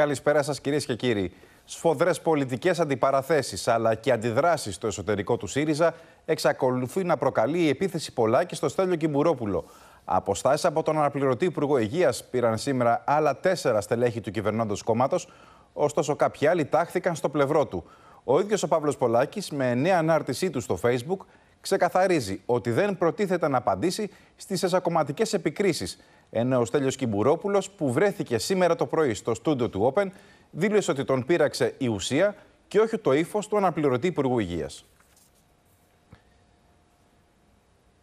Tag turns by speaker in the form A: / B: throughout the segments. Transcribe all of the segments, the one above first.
A: Καλησπέρα σας, κυρίες και κύριοι. Σφοδρές πολιτικές αντιπαραθέσεις αλλά και αντιδράσεις στο εσωτερικό του ΣΥΡΙΖΑ εξακολουθεί να προκαλεί η επίθεση Πολάκη στο Στέλιο Κιμπουρόπουλο. Αποστάσεις από τον αναπληρωτή Υπουργό Υγείας πήραν σήμερα άλλα τέσσερα στελέχη του κυβερνώντος κόμματος, ωστόσο κάποιοι άλλοι τάχθηκαν στο πλευρό του. Ο ίδιος ο Παύλος Πολάκης, με νέα ανάρτησή του στο Facebook, ξεκαθαρίζει ότι δεν προτίθεται να απαντήσει στις εσακομματικέ επικρίσεις. Ενώ ο Στέλιος Κιμπουρόπουλος, που βρέθηκε σήμερα το πρωί στο στούντιο του Open, δήλωσε ότι τον πείραξε η ουσία και όχι το ύφος του αναπληρωτή Υπουργού Υγείας.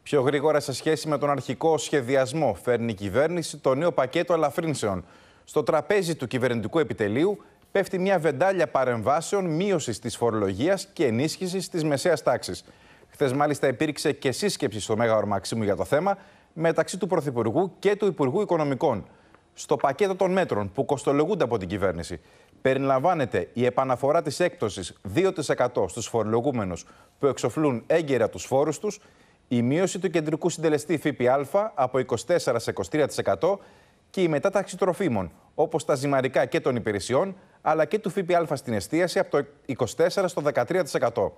A: Πιο γρήγορα σε σχέση με τον αρχικό σχεδιασμό φέρνει η κυβέρνηση το νέο πακέτο ελαφρύνσεων. Στο τραπέζι του κυβερνητικού επιτελείου πέφτει μια βεντάλια παρεμβάσεων μείωσης της φορολογίας και ενίσχυσης της μεσαίας τάξης. Χθες, μάλιστα, υπήρξε και σύσκεψη στο Μέγα Ορμαξίμου για το θέμα μεταξύ του Πρωθυπουργού και του Υπουργού Οικονομικών. Στο πακέτο των μέτρων που κοστολογούνται από την κυβέρνηση, περιλαμβάνεται η επαναφορά της έκπτωσης 2% στους φορολογούμενους που εξοφλούν έγκαιρα τους φόρους τους, η μείωση του κεντρικού συντελεστή ΦΠΑ από 24% σε 23% και η μετάταξη τροφίμων, όπως τα ζυμαρικά και των υπηρεσιών, αλλά και του ΦΠΑ στην εστίαση από το 24% στο 13%.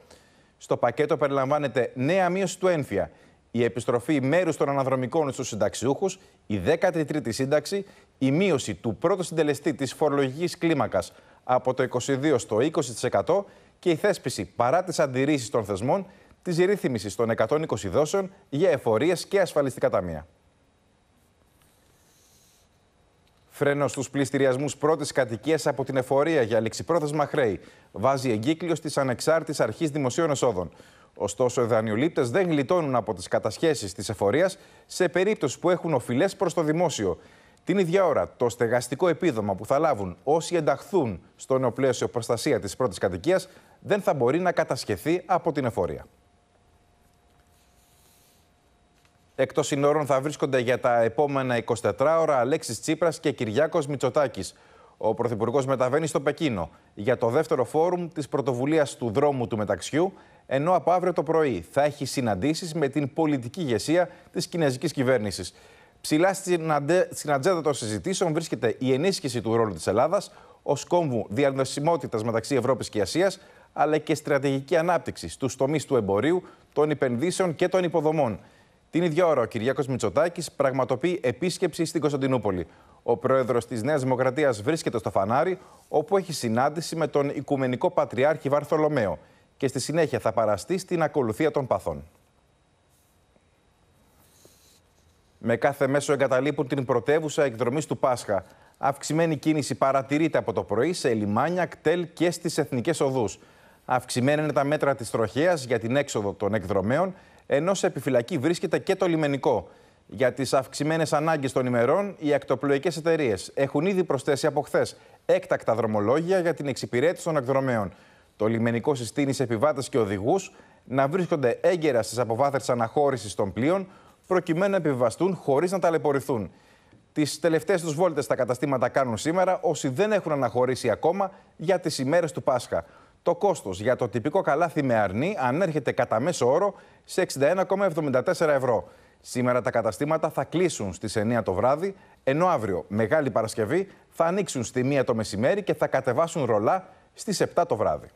A: Στο πακέτο περιλαμβάνεται νέα μείωση του ένφια, η επιστροφή μέρους των αναδρομικών στους συνταξιούχους, η 13η σύνταξη, η μείωση του πρώτου συντελεστή της φορολογικής κλίμακας από το 22% στο 20% και η θέσπιση παρά τις αντιρρήσεις των θεσμών της ρύθμισης των 120 δόσεων για εφορίες και ασφαλιστικά ταμεία. Φρένο στους πληστηριασμούς πρώτης κατοικίας από την εφορία για ληξιπρόθεσμα χρέη βάζει εγκύκλιο τη Ανεξάρτητη Αρχής Δημοσίων Εσόδων. Ωστόσο, οι δανειολήπτες δεν γλιτώνουν από τις κατασχέσεις της εφορίας σε περίπτωση που έχουν οφειλές προς το δημόσιο. Την ίδια ώρα, το στεγαστικό επίδομα που θα λάβουν όσοι ενταχθούν στο νέο πλαίσιο προστασία της πρώτης κατοικίας δεν θα μπορεί να κατασχεθεί από την εφορία. Εκτός συνόρων θα βρίσκονται για τα επόμενα 24 ώρα Αλέξης Τσίπρας και Κυριάκος Μητσοτάκης. Ο Πρωθυπουργός μεταβαίνει στο Πεκίνο για το δεύτερο φόρουμ της πρωτοβουλίας του δρόμου του μεταξιού, ενώ από αύριο το πρωί θα έχει συναντήσεις με την πολιτική ηγεσία της κινέζικης κυβέρνησης. Ψηλά στην ατζέντα των συζητήσεων βρίσκεται η ενίσχυση του ρόλου της Ελλάδας ως κόμβου διαδοσιμότητα μεταξύ Ευρώπης και Ασίας, αλλά και στρατηγική ανάπτυξη στους τομείς του εμπορίου, των επενδύσεων και των υποδομών. Την ίδια ώρα, ο Κυριάκος Μητσοτάκης πραγματοποιεί επίσκεψη στην Κωνσταντινούπολη. Ο πρόεδρος της Νέας Δημοκρατίας βρίσκεται στο Φανάρι, όπου έχει συνάντηση με τον Οικουμενικό Πατριάρχη Βαρθολομαίο και στη συνέχεια θα παραστεί στην ακολουθία των παθών. Με κάθε μέσο εγκαταλείπουν την πρωτεύουσα εκδρομής του Πάσχα. Αυξημένη κίνηση παρατηρείται από το πρωί σε λιμάνια, κτέλ και στις εθνικές οδούς. Αυξημένα είναι τα μέτρα της τροχέας για την έξοδο των εκδρομέων, ενώ σε επιφυλακή βρίσκεται και το λιμενικό. Για τις αυξημένες ανάγκες των ημερών, οι ακτοπλοϊκές εταιρείες έχουν ήδη προσθέσει από χθες έκτακτα δρομολόγια για την εξυπηρέτηση των εκδρομέων. Το λιμενικό συστήνει σε επιβάτες και οδηγούς να βρίσκονται έγκαιρα στις αποβάθρες αναχώρησης των πλοίων, προκειμένου να επιβιβαστούν χωρίς να ταλαιπωρηθούν. Τις τελευταίες τους βόλτες στα καταστήματα κάνουν σήμερα όσοι δεν έχουν αναχωρήσει ακόμα για τις ημέρες του Πάσχα. Το κόστος για το τυπικό καλάθι με αρνή ανέρχεται κατά μέσο όρο σε 61,74 ευρώ. Σήμερα τα καταστήματα θα κλείσουν στις 9 το βράδυ, ενώ αύριο, Μεγάλη Παρασκευή, θα ανοίξουν στη 1 το μεσημέρι και θα κατεβάσουν ρολά στις 7 το βράδυ.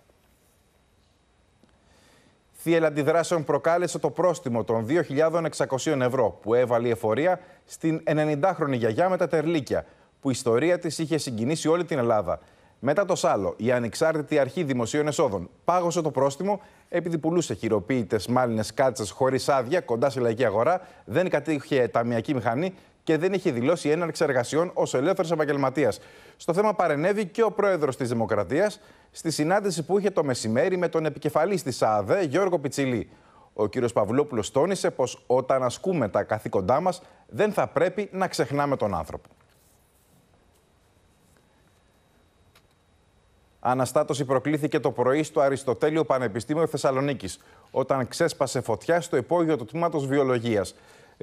A: Θύελα αντιδράσεων προκάλεσε το πρόστιμο των 2.600 ευρώ που έβαλε η εφορία στην 90χρονη γιαγιά με τα τερλίκια, που η ιστορία της είχε συγκινήσει όλη την Ελλάδα. Μετά το Σάλο, η Ανεξάρτητη Αρχή Δημοσίων Εσόδων πάγωσε το πρόστιμο επειδή πουλούσε χειροποίητες μάλινες κάτσες χωρίς άδεια κοντά σε λαϊκή αγορά, δεν κατήχε ταμιακή μηχανή και δεν είχε δηλώσει έναρξη εργασιών ως ελεύθερος επαγγελματίας. Στο θέμα παρενέβη και ο πρόεδρος της Δημοκρατίας στη συνάντηση που είχε το μεσημέρι με τον επικεφαλής της ΑΑΔΕ, Γιώργο Πιτσιλή. Ο κ. Παυλόπουλος τόνισε πως όταν ασκούμε τα καθήκοντά μας, δεν θα πρέπει να ξεχνάμε τον άνθρωπο. Αναστάτωση προκλήθηκε το πρωί στο Αριστοτέλειο Πανεπιστήμιο Θεσσαλονίκης, όταν ξέσπασε φωτιά στο υπόγειο του τμήματος Βιολογίας.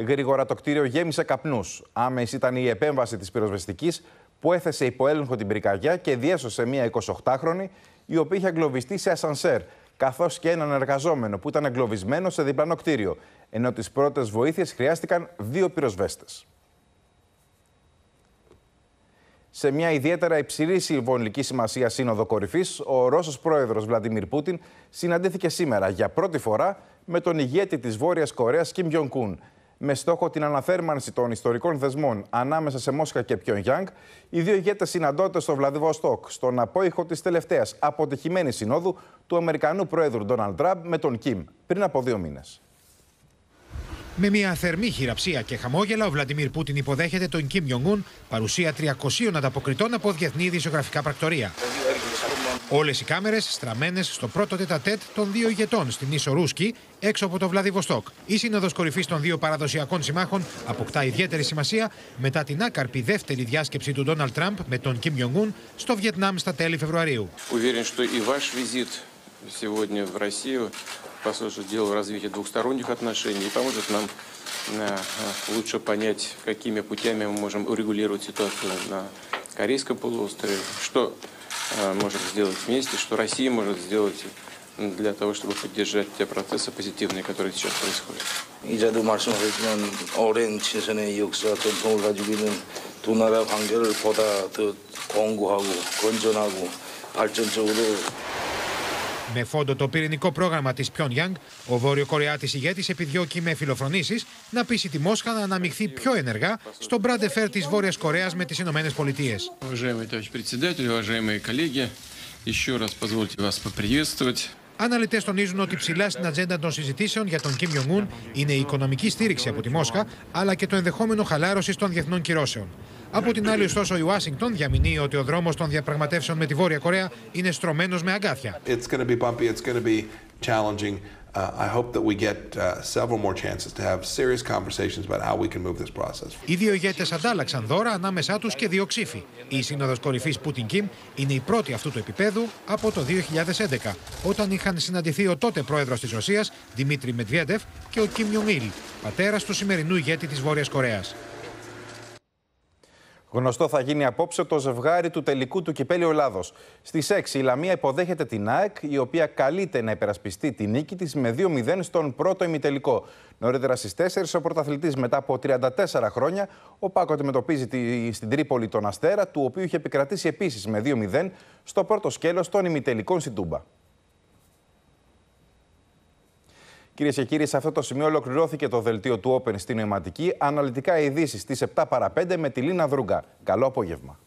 A: Γρήγορα το κτίριο γέμισε καπνούς. Άμεση ήταν η επέμβαση της πυροσβεστικής που έθεσε υπό έλεγχο την πυρκαγιά και διέσωσε μία 28χρονη, η οποία είχε εγκλωβιστεί σε ασανσέρ, καθώς και έναν εργαζόμενο που ήταν εγκλωβισμένο σε διπλανό κτίριο. Ενώ τις πρώτες βοήθειες χρειάστηκαν δύο πυροσβέστες. Σε μια ιδιαίτερα υψηλή συμβολική σημασία σύνοδο κορυφής, ο Ρώσος πρόεδρος Βλαντιμίρ Πούτιν συναντήθηκε σήμερα για πρώτη φορά με τον ηγέτη της Βόρειας Κορέας Κιμ Κούν με στόχο την αναθέρμανση των ιστορικών δεσμών ανάμεσα σε Μόσχα και Πιονγκιάνγκ, οι δύο ηγέτες συναντώνται στο Βλαδιβοστόκ, στον απόϊχο της τελευταίας αποτυχημένης συνόδου του Αμερικανού Πρόεδρου Ντόναλντ Τραμπ με τον Κιμ πριν από δύο μήνες.
B: Με μια θερμή χειραψία και χαμόγελα, ο Βλαντιμίρ Πούτιν υποδέχεται τον Κιμ Ιονγκούν, παρουσία 300 ανταποκριτών από διεθνή ειδησιογραφικά πρακτορία. Όλε οι κάμερε στραμμένε στο πρώτο τετατέτ των δύο ηγετών στην ίσο Ρούσκι, έξω από το Βλαδιβοστόκ. Η σύνοδο κορυφή των δύο παραδοσιακών συμμάχων αποκτά ιδιαίτερη σημασία μετά την άκαρπη δεύτερη διάσκεψη του Ντόναλτ Τραμπ με τον Κιμ Ιονγκούν στο Βιετνάμ στα τέλη Φεβρουαρίου.
C: сегодня в Россию послужит делу развития двухсторонних отношений и поможет нам лучше понять, какими путями мы можем урегулировать ситуацию на Корейском полуострове, что можем сделать вместе, что Россия может сделать для того, чтобы поддержать те процессы позитивные, которые сейчас происходят.
D: 이자도 말씀하셨지만 오랜 친선의 역사 전통을 가지고 있는 두 나라 관계를 보다 더 공고하고 건전하고 발전적으로
B: Με φόντο το πυρηνικό πρόγραμμα της Pyongyang, ο Βόρειο-Κορεάτη ηγέτης επιδιώκει με φιλοφρονήσεις να πείσει τη Μόσχα να αναμειχθεί πιο ενεργά στο μπραντεφέρ της Βόρειας Κορέας με τις Ηνωμένες Πολιτείες. Αναλυτές τονίζουν ότι ψηλά στην ατζέντα των συζητήσεων για τον Κιμ Ιονγκούν είναι η οικονομική στήριξη από τη Μόσχα, αλλά και το ενδεχόμενο χαλάρωσης των διεθνών κυρώσεων. Από την άλλη, ωστόσο, η Ουάσιγκτον διαμηνύει ότι ο δρόμος των διαπραγματεύσεων με τη Βόρεια Κορέα είναι στρωμένος με αγκάθια. Οι δύο ηγέτες αντάλλαξαν δώρα ανάμεσά τους και δύο ξύφοι. Η σύνοδος κορυφής Πούτιν Κιμ είναι η πρώτη αυτού του επίπεδου από το 2011, όταν είχαν συναντηθεί ο τότε πρόεδρος της Ρωσίας, Δημήτρη Μετβιέντεφ, και ο Κιμ Ιονίλ, πατέρας του σημερινού ηγέτη της Βόρειας Κορέας.
A: Γνωστό θα γίνει απόψε το ζευγάρι του τελικού του κυπέλου Ελλάδος. Στις 6 η Λαμία υποδέχεται την ΑΕΚ, η οποία καλείται να υπερασπιστεί τη νίκη της με 2-0 στον πρώτο ημιτελικό. Νωρίτερα στις 4 ο πρωταθλητής μετά από 34 χρόνια, ο Πάκο αντιμετωπίζει στην Τρίπολη τον Αστέρα, του οποίου είχε επικρατήσει επίσης με 2-0 στο πρώτο σκέλος των ημιτελικών στην Τούμπα. Κυρίες και κύριοι, σε αυτό το σημείο ολοκληρώθηκε το δελτίο του Open στην νοηματική. Αναλυτικά ειδήσεις στις 7 παρα 5 με τη Λίνα Δρούγκα. Καλό απόγευμα.